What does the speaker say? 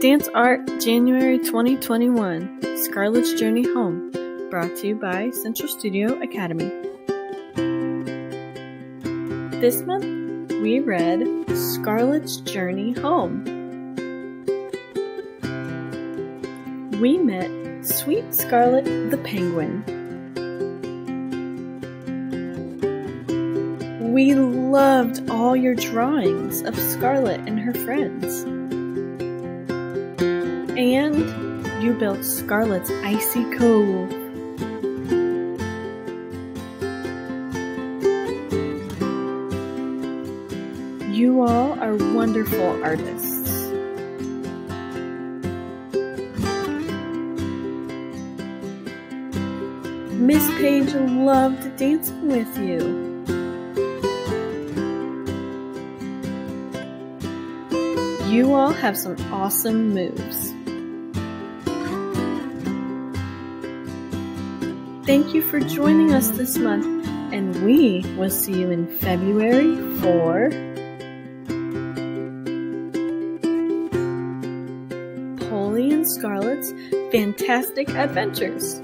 Dance Art January 2021 Scarlett's Journey Home, brought to you by Central Studio Academy. This month we read Scarlett's Journey Home. We met Sweet Scarlett the Penguin. We loved all your drawings of Scarlett and her friends. And you built Scarlett's icy cove. You all are wonderful artists. Miss Page loved dancing with you. You all have some awesome moves. Thank you for joining us this month, and we will see you in February for Polly and Scarlett's Fantastic Adventures.